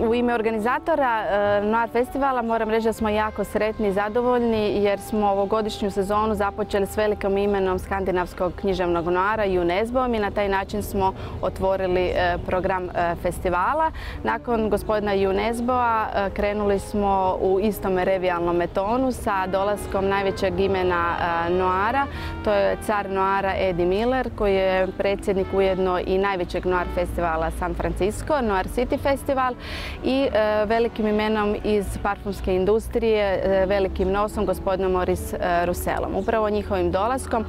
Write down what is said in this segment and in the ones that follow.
U ime organizatora e, Noir festivala moram reći da smo jako sretni i zadovoljni jer smo ovogodišnju sezonu započeli s velikom imenom skandinavskog književnog noara UNESCO i na taj način smo otvorili e, program e, festivala. Nakon gospodina UNESCO-a krenuli smo u istom revijalnom tonu sa dolaskom najvećeg imena noara. To je car noara Eddie Miller koji je predsjednik ujedno i najvećeg noir festivala San Francisco, Noir City Festival i e, velikim imenom iz parfumske industrije, e, velikim nosom, gospodinom Moris e, Ruselom. Upravo njihovim dolaskom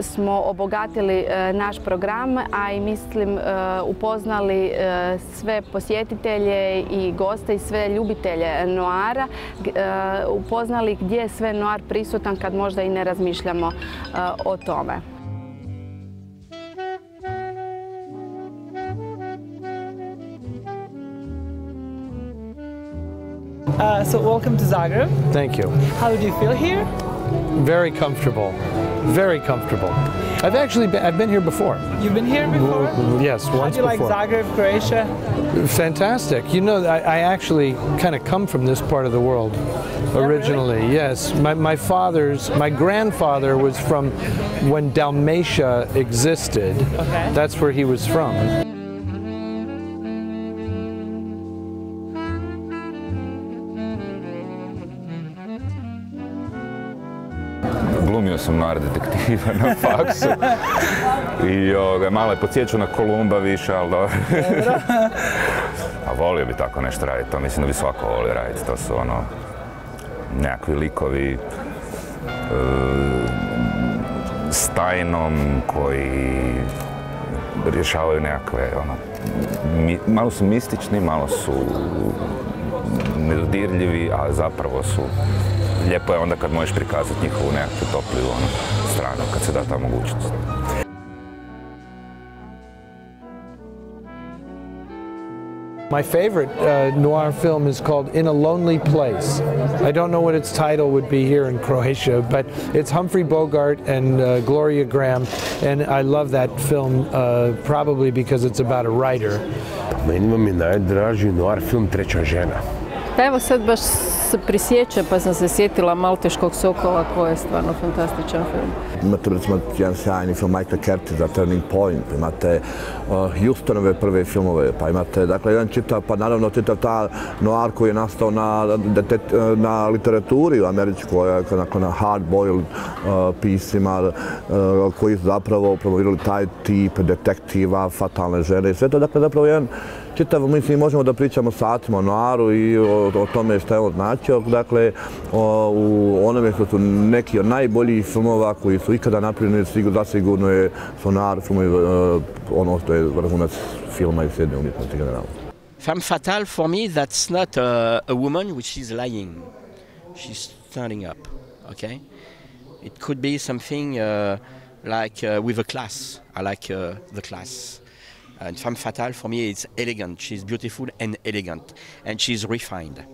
smo obogatili naš program, a i mislim upoznali sve posjetitelje i goste i sve ljubitelje Noara, upoznali gdje je sve Noar prisutan kad možda i ne razmišljamo o tome. Uh, so welcome to Zagreb. Thank you. How do you feel here? Very comfortable. Very comfortable. I've actually been, I've been here before. You've been here before? Yes, How once do you like before. Zagreb, Croatia? Fantastic. You know, I, I actually kind of come from this part of the world originally. really? Yes, my, my father's, my grandfather was from when Dalmatia existed. Okay. That's where he was from. Glumio sam noir detektiva na faksu i ovoga, malo je podsjećao na Kolumba više, ali dobro. A volio bi tako nešto raditi, to mislim da bi svako volio raditi. To su ono, nekakvi likovi e, s tajnom koji rješavaju nekakve, ono, mi- malo su mistični, malo su nedodirljivi, a zapravo su lijepo je onda kad možeš prikazati njihovu nekakvu topliju ono, stranu, kad se da ta mogućnost. My favorite uh, noir film is called In a Lonely Place. I don't know what its title would be here in Croatia, but it's Humphrey Bogart and uh, Gloria Graham, and I love that film uh, probably because it's about a writer. Meni mi najdraži noir film Treća žena. Pa evo sad baš se prisjeća pa sam se sjetila Malteškog sokola koji je stvarno fantastičan film. Imate recimo jedan sjajni film Michael Curtisa, Turning Point, imate uh, Hustonove prve filmove, pa imate dakle jedan čitav, pa naravno čitav ta noir koji je nastao na, detet- na literaturi u američkoj, nakon na hard boiled uh, pisima uh, koji su zapravo promovirali taj tip detektiva, fatalne žene i sve to dakle zapravo jedan čitav, mislim, možemo da pričamo satima o Noaru i o, tome šta je on značio. Dakle, u onome što su neki od najboljih filmova koji su ikada napravljeni, sigurno, je su Noir filmovi, e, ono što je vrhunac filma i srednje umjetnosti generalno. Femme fatale, for me, that's not a, a woman which is lying. She's standing up, okay? It could be something uh, like uh, with a class. I like uh, the class. And femme fatale, for me, it's elegant. She's beautiful and elegant. And she's refined.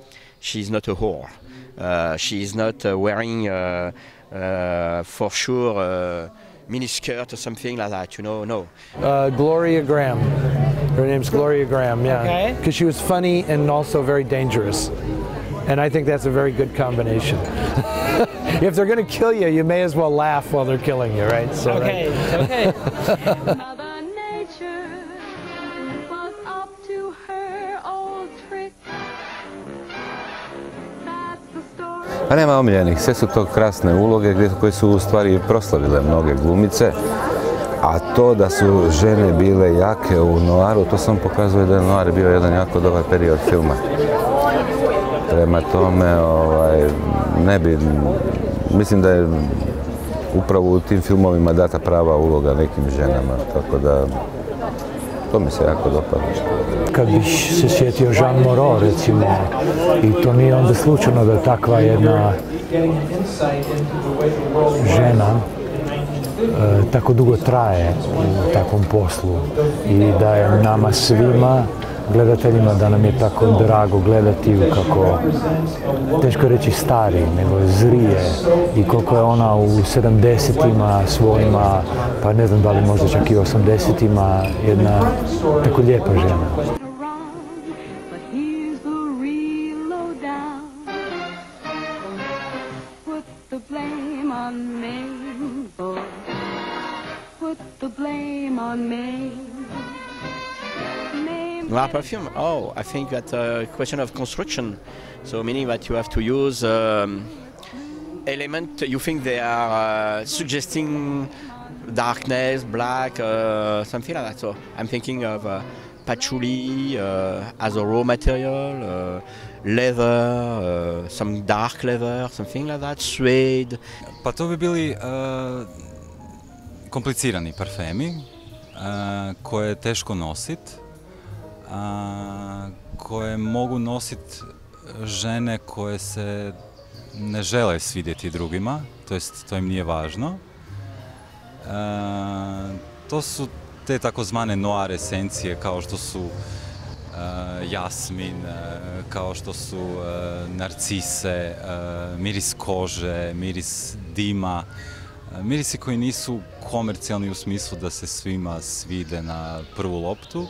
She's not a whore. Uh, she is not uh, wearing, uh, uh, for sure, uh, miniskirt or something like that, you know, no. Uh, Gloria Graham. Her name's Gloria Graham, yeah. Okay. Because she was funny and also very dangerous. And I think that's a very good combination. if they're going to kill you, you may as well laugh while they're killing you, right? So, Okay, okay. Pa nema omiljenih, sve su to krasne uloge koje su u stvari proslavile mnoge glumice. A to da su žene bile jake u noaru, to samo pokazuje da je noir bio jedan jako dobar period filma. Prema tome, ovaj, ne bi, mislim da je upravo u tim filmovima data prava uloga nekim ženama, tako da to mi se jako dopada. Kad bi se sjetio Jean Moreau recimo i to nije onda slučajno da takva jedna žena e, tako dugo traje u takvom poslu i da je nama svima gledateljima da nam je tako drago gledati u kako, teško reći stari, nego zrije i koliko je ona u 70-ima svojima, pa ne znam da li možda čak i 80-ima, jedna tako lijepa žena. Put the blame on me. Name Noir perfume? Oh, I think that a question of construction. So meaning that you have to use um, element you think they are uh, suggesting darkness, black, uh, something like that. So I'm thinking of uh, patchouli uh, as a raw material, uh, leather, uh, some dark leather, something like that, suede. Pa to bi bili uh, komplicirani parfemi uh, koje je teško nosit, uh, koje mogu nosit žene koje se ne žele svidjeti drugima, to jest to im nije važno. To su te takozvane noir esencije kao što su jasmin, kao što su narcise, miris kože, miris dima, mirisi koji nisu komercijalni u smislu da se svima svide na prvu loptu.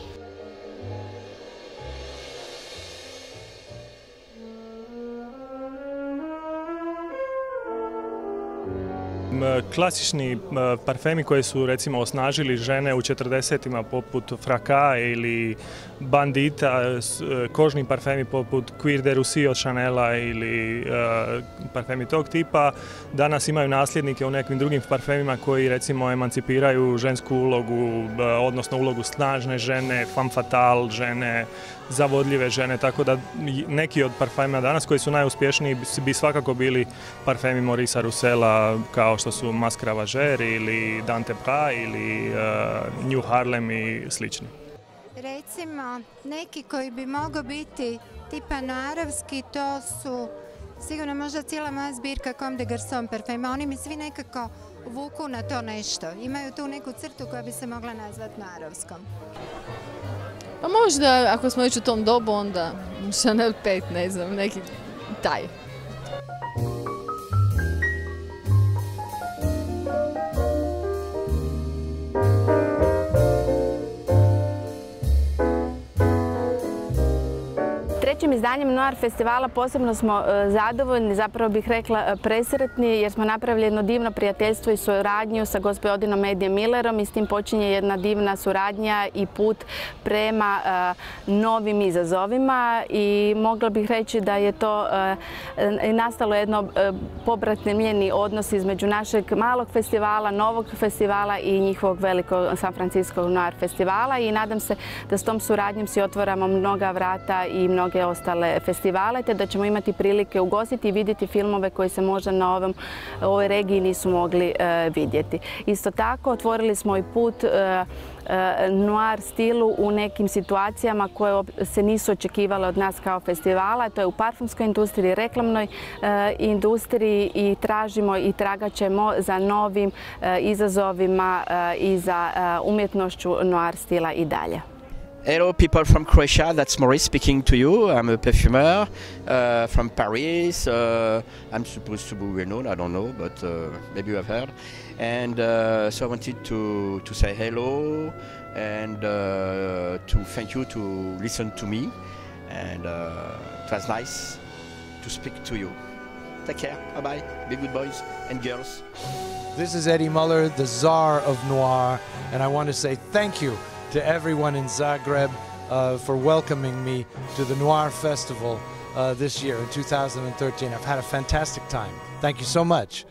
Klasični parfemi koji su recimo osnažili žene u 40-ima poput Fraka ili Bandita, s- e, kožni parfemi poput Cuir de Russie od Chanela ili e, parfemi tog tipa, danas imaju nasljednike u nekim drugim parfemima koji recimo emancipiraju žensku ulogu, odnosno ulogu snažne žene, femme fatale žene, zavodljive žene, tako da neki od parfema danas koji su najuspješniji bi svakako bili parfemi Morisa Rusela kao što su Masque Ravageur ili Dante Pra ili eh, New Harlem i slični. Recimo, neki koji bi mogao biti tipa naravski, to su sigurno možda cijela moja zbirka Comme des Garçons parfema. Oni mi svi nekako vuku na to nešto. Imaju tu neku crtu koja bi se mogla nazvati naravskom. Pa možda, ako smo već u tom dobu, onda Chanel 5, ne znam, neki taj. Trećim izdanjem Noir festivala posebno smo e, zadovoljni, zapravo bih rekla e, presretni jer smo napravili jedno divno prijateljstvo i suradnju sa gospodinom Edijem Millerom i s tim počinje jedna divna suradnja i put prema e, novim izazovima i mogla bih reći da je to nastalo jedno pobratnjeni odnos između našeg malog festivala, novog festivala i njihovog velikog San Francisco Noir festivala i nadam se da s tom suradnjom si otvaramo mnoga vrata i mnoge ostale festivale, te da ćemo imati prilike ugostiti i vidjeti filmove koji se možda na ovoj regiji nisu mogli e, vidjeti. Isto tako otvorili smo i put e, e, noir stilu u nekim situacijama koje se nisu očekivale od nas kao festivala. To je u parfumskoj industriji, reklamnoj industriji i tražimo i tragat ćemo za novim izazovima i za umjetnošću noir stila i dalje. Hello, people from Croatia. That's Maurice speaking to you. I'm a perfumer uh, from Paris. Uh, I'm supposed to be well known. I don't know, but uh, maybe you have heard. And uh, so I wanted to to say hello and uh, to thank you to listen to me. And uh, it was nice to speak to you. Take care. Bye bye. Be good boys and girls. This is Eddie Muller, the czar of noir, and I want to say thank you to everyone in Zagreb uh, for welcoming me to the Noir Festival uh, this year in 2013. I've had a fantastic time. Thank you so much.